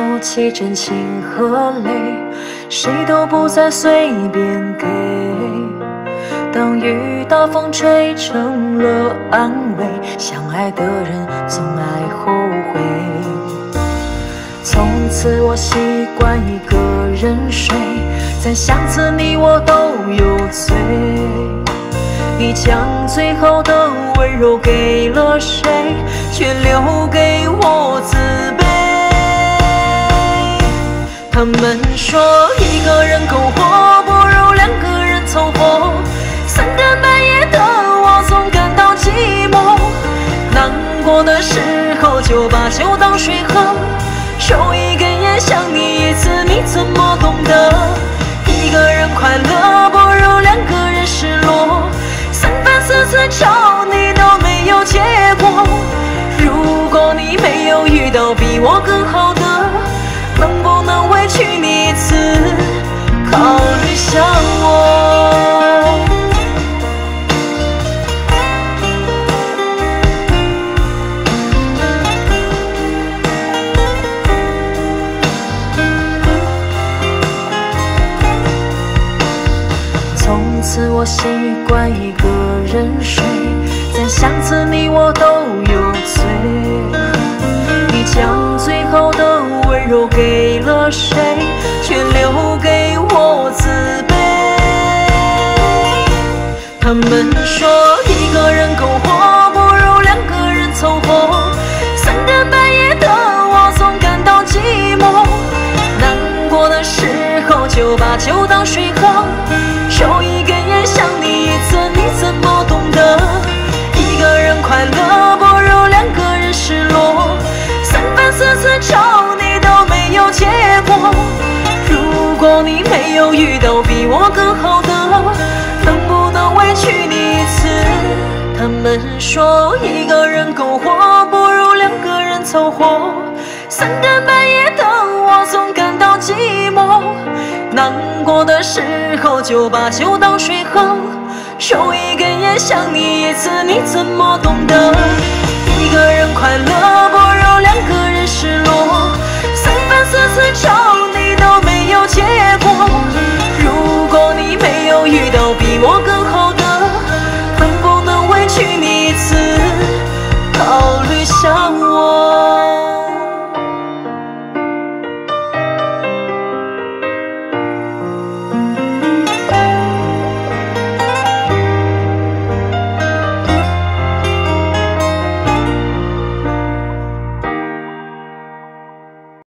收起真情和泪，谁都不再随便给。当雨打风吹成了安慰，相爱的人总爱后悔。从此我习惯一个人睡，在相思你我都有罪。你将最后的温柔给了谁，却留给我自。他们说一个人苟活不如两个人凑合，三更半夜的我总感到寂寞。难过的时候就把酒当水喝，抽一根烟想你一次，你怎么懂得？一个人快乐次我习惯一个人睡，在相思你我都有罪。你将最后的温柔给了谁，却留给我自卑。他们说说一个人苟活不如两个人凑合，三更半夜的我总感到寂寞。难过的时候就把酒当水喝，抽一根烟想你一次，你怎么懂得？一个人快乐不如两个。